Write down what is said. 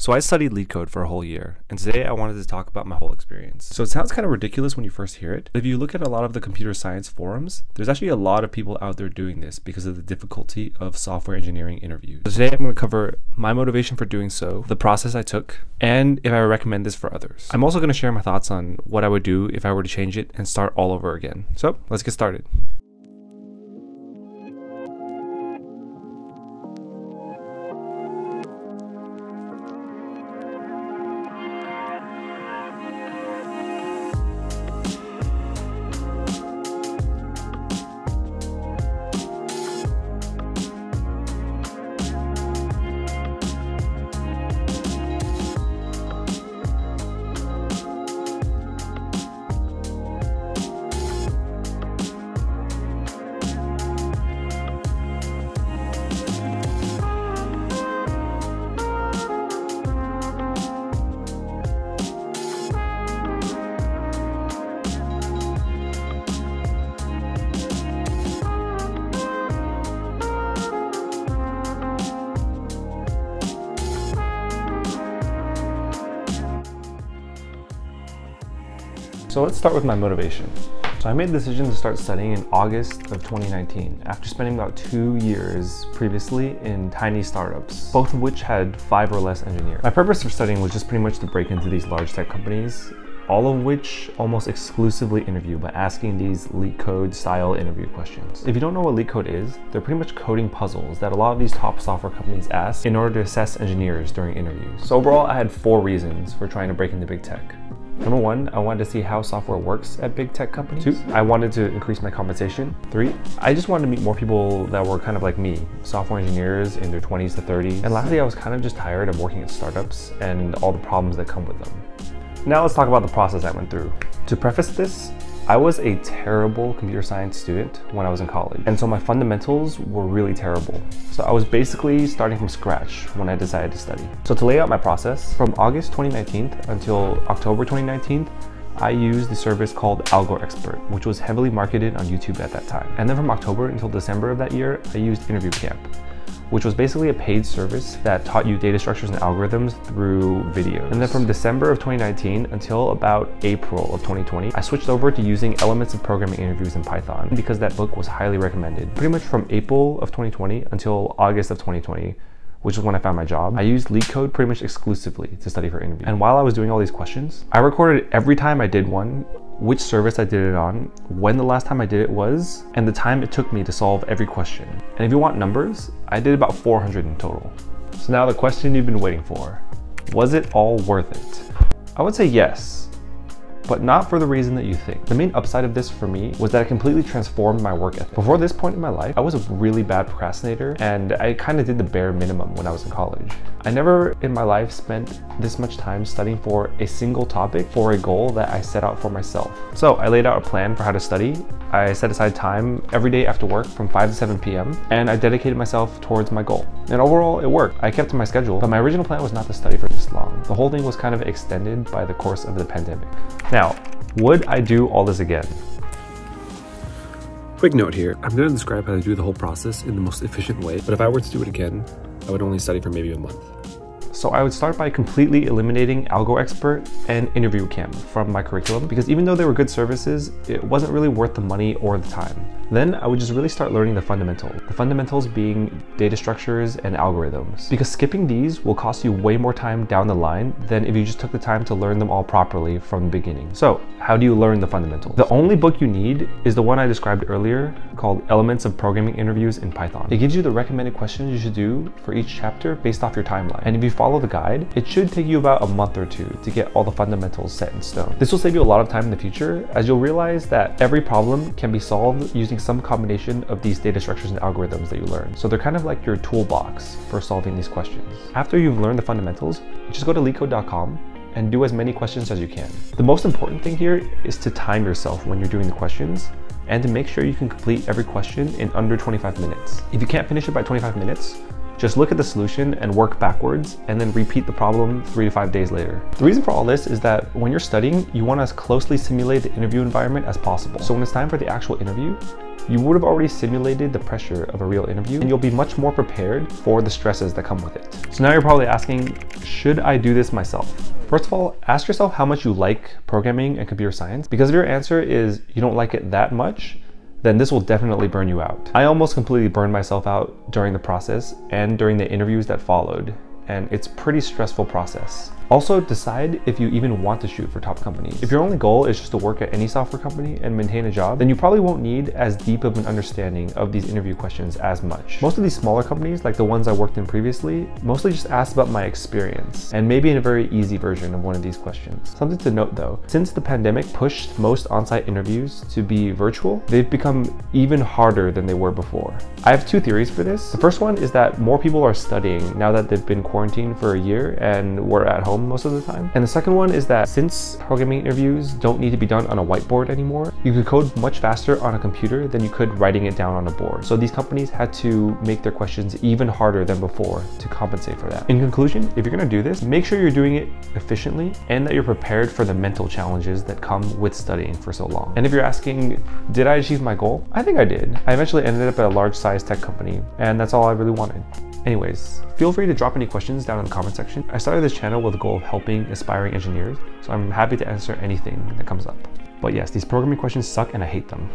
So I studied LeetCode for a whole year, and today I wanted to talk about my whole experience. So it sounds kind of ridiculous when you first hear it. But if you look at a lot of the computer science forums, there's actually a lot of people out there doing this because of the difficulty of software engineering interviews. So today I'm going to cover my motivation for doing so, the process I took, and if I recommend this for others. I'm also going to share my thoughts on what I would do if I were to change it and start all over again. So let's get started. So let's start with my motivation. So I made the decision to start studying in August of 2019 after spending about two years previously in tiny startups, both of which had five or less engineers. My purpose for studying was just pretty much to break into these large tech companies, all of which almost exclusively interview by asking these LeetCode style interview questions. If you don't know what LeetCode is, they're pretty much coding puzzles that a lot of these top software companies ask in order to assess engineers during interviews. So overall, I had four reasons for trying to break into big tech. Number one, I wanted to see how software works at big tech companies. Two, I wanted to increase my compensation. Three, I just wanted to meet more people that were kind of like me, software engineers in their 20s to 30s. And lastly, I was kind of just tired of working at startups and all the problems that come with them. Now let's talk about the process I went through. To preface this, I was a terrible computer science student when I was in college, and so my fundamentals were really terrible. So I was basically starting from scratch when I decided to study. So to lay out my process, from August 2019 until October 2019, I used the service called AlgoExpert, which was heavily marketed on YouTube at that time. And then from October until December of that year, I used Interview Camp which was basically a paid service that taught you data structures and algorithms through videos. And then from December of 2019 until about April of 2020, I switched over to using Elements of Programming Interviews in Python because that book was highly recommended. Pretty much from April of 2020 until August of 2020, which is when I found my job, I used LeetCode pretty much exclusively to study for interviews. And while I was doing all these questions, I recorded every time I did one, which service I did it on, when the last time I did it was, and the time it took me to solve every question. And if you want numbers, I did about 400 in total. So now the question you've been waiting for, was it all worth it? I would say yes, but not for the reason that you think. The main upside of this for me was that it completely transformed my work ethic. Before this point in my life, I was a really bad procrastinator and I kind of did the bare minimum when I was in college. I never in my life spent this much time studying for a single topic for a goal that I set out for myself. So I laid out a plan for how to study. I set aside time every day after work from 5 to 7 p.m. and I dedicated myself towards my goal. And overall, it worked. I kept to my schedule, but my original plan was not to study for this long. The whole thing was kind of extended by the course of the pandemic. Now, would I do all this again? Quick note here, I'm going to describe how to do the whole process in the most efficient way, but if I were to do it again, I would only study for maybe a month. So I would start by completely eliminating AlgoExpert and Interview Camp from my curriculum because even though they were good services, it wasn't really worth the money or the time. Then I would just really start learning the fundamentals. The fundamentals being data structures and algorithms. Because skipping these will cost you way more time down the line than if you just took the time to learn them all properly from the beginning. So how do you learn the fundamentals? The only book you need is the one I described earlier called Elements of Programming Interviews in Python. It gives you the recommended questions you should do for each chapter based off your timeline. And if you follow the guide, it should take you about a month or two to get all the fundamentals set in stone. This will save you a lot of time in the future as you'll realize that every problem can be solved using some combination of these data structures and algorithms that you learn. So they're kind of like your toolbox for solving these questions. After you've learned the fundamentals, just go to leetcode.com and do as many questions as you can. The most important thing here is to time yourself when you're doing the questions and to make sure you can complete every question in under 25 minutes. If you can't finish it by 25 minutes, just look at the solution and work backwards and then repeat the problem three to five days later. The reason for all this is that when you're studying, you want to as closely simulate the interview environment as possible. So when it's time for the actual interview, you would have already simulated the pressure of a real interview and you'll be much more prepared for the stresses that come with it. So now you're probably asking, should I do this myself? First of all, ask yourself how much you like programming and computer science, because if your answer is you don't like it that much, then this will definitely burn you out. I almost completely burned myself out during the process and during the interviews that followed, and it's pretty stressful process. Also, decide if you even want to shoot for top companies. If your only goal is just to work at any software company and maintain a job, then you probably won't need as deep of an understanding of these interview questions as much. Most of these smaller companies, like the ones I worked in previously, mostly just asked about my experience, and maybe in a very easy version of one of these questions. Something to note though, since the pandemic pushed most on-site interviews to be virtual, they've become even harder than they were before. I have two theories for this. The first one is that more people are studying now that they've been quarantined for a year and were at home most of the time. And the second one is that since programming interviews don't need to be done on a whiteboard anymore, you can code much faster on a computer than you could writing it down on a board. So these companies had to make their questions even harder than before to compensate for that. In conclusion, if you're gonna do this, make sure you're doing it efficiently and that you're prepared for the mental challenges that come with studying for so long. And if you're asking, did I achieve my goal? I think I did. I eventually ended up at a large size tech company and that's all I really wanted. Anyways, feel free to drop any questions down in the comment section. I started this channel with the goal of helping aspiring engineers, so I'm happy to answer anything that comes up. But yes, these programming questions suck and I hate them.